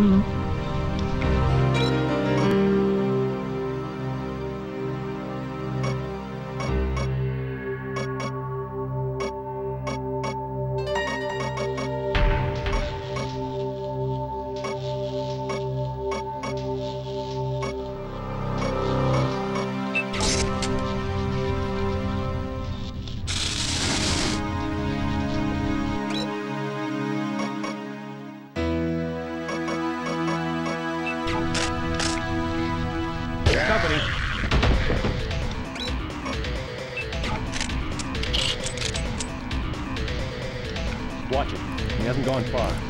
Mm-hmm. Watch it. He hasn't gone far.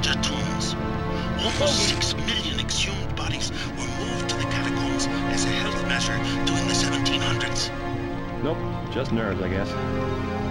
Larger tombs. Almost six million exhumed bodies were moved to the catacombs as a health measure during the 1700s. Nope, just nerves, I guess.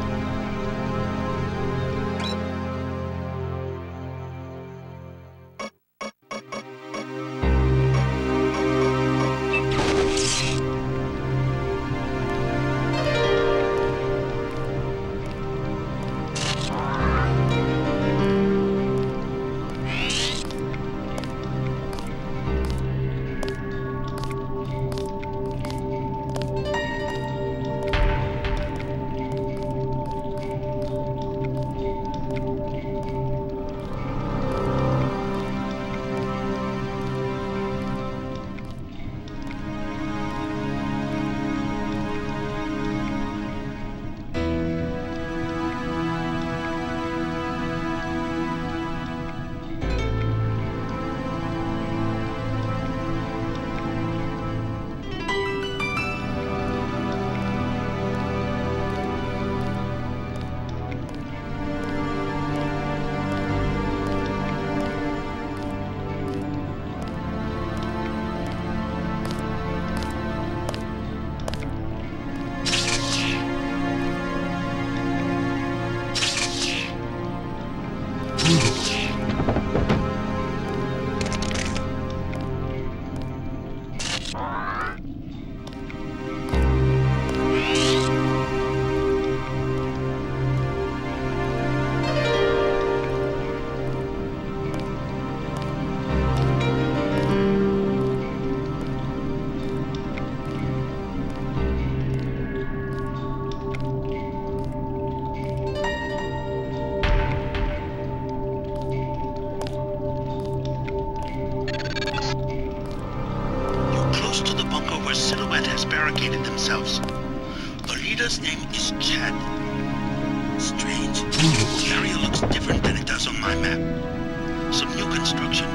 Map. Some new construction.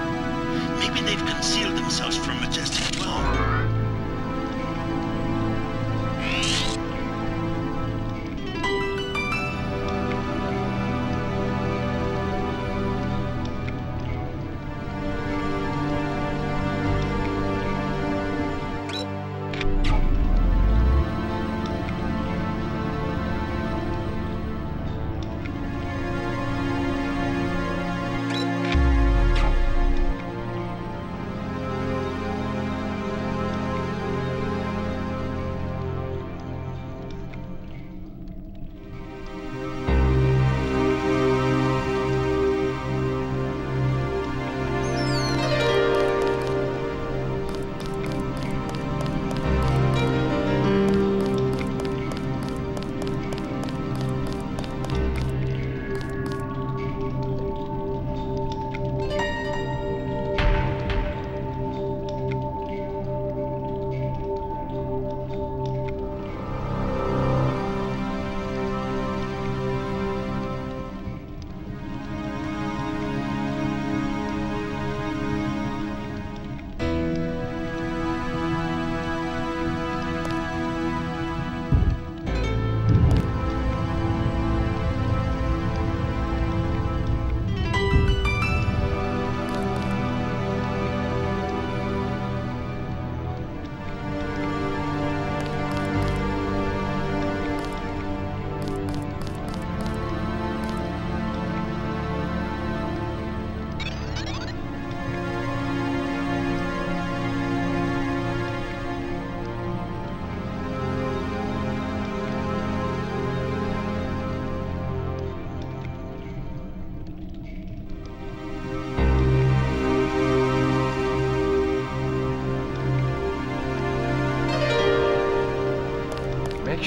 Maybe they've concealed themselves from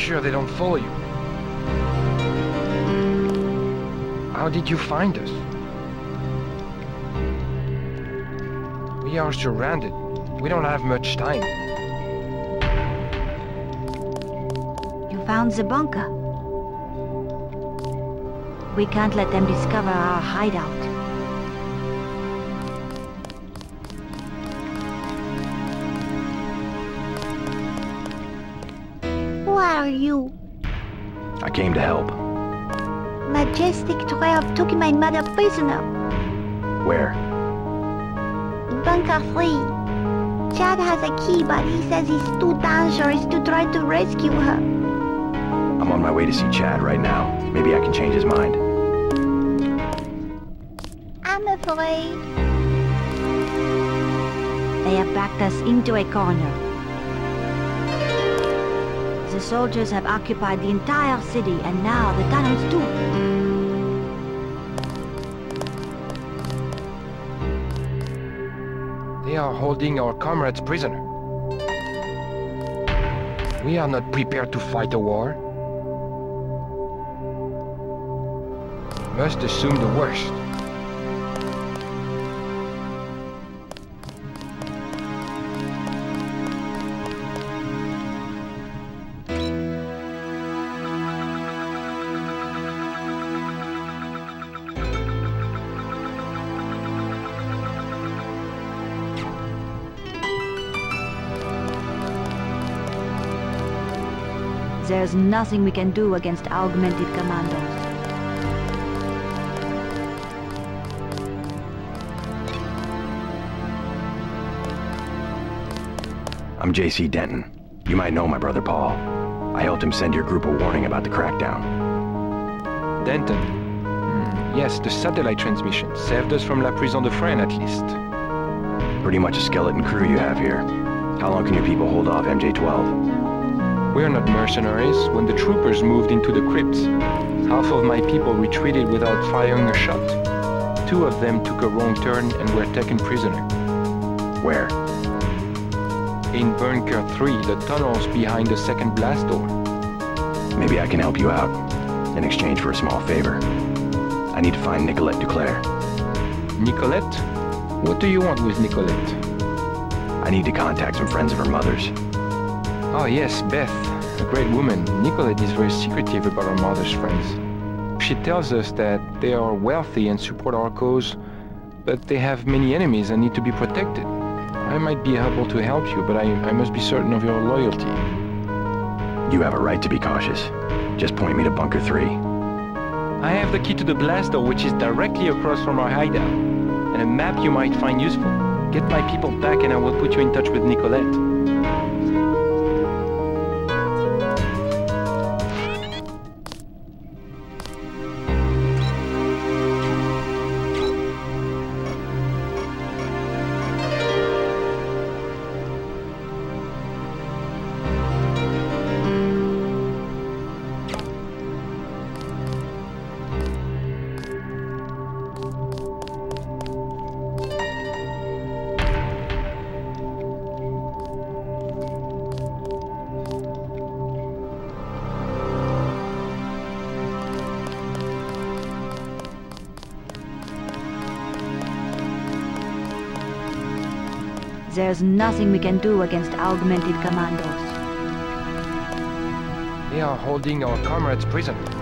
sure they don't follow you. How did you find us? We are surrounded. We don't have much time. You found the bunker. We can't let them discover our hideout. Are you? I came to help. Majestic 12 took my mother prisoner. Where? Bunker 3. Chad has a key, but he says it's too dangerous to try to rescue her. I'm on my way to see Chad right now. Maybe I can change his mind. I'm afraid. They have backed us into a corner. The soldiers have occupied the entire city, and now the tunnels too. They are holding our comrades prisoner. We are not prepared to fight a war. Must assume the worst. There's nothing we can do against augmented commandos. I'm JC Denton. You might know my brother Paul. I helped him send your group a warning about the crackdown. Denton. Hmm, Yes, the satellite transmission saved us from La Prison de Fresnes at least. Pretty much a skeleton crew you have here. How long can your people hold off MJ-12? We're not mercenaries. When the troopers moved into the crypts, half of my people retreated without firing a shot. Two of them took a wrong turn and were taken prisoner. Where? In Bunker 3, the tunnels behind the second blast door. Maybe I can help you out. In exchange for a small favor. I need to find Nicolette DuClare. Nicolette? What do you want with Nicolette? I need to contact some friends of her mother's. Oh yes, Beth. A great woman. Nicolette is very secretive about her mother's friends. She tells us that they are wealthy and support our cause, but they have many enemies and need to be protected. I might be able to help you, but I, I must be certain of your loyalty. You have a right to be cautious. Just point me to Bunker 3. I have the key to the blast door, which is directly across from our hideout, and a map you might find useful. Get my people back and I will put you in touch with Nicolette. There's nothing we can do against augmented commandos. They are holding our comrades prisoner.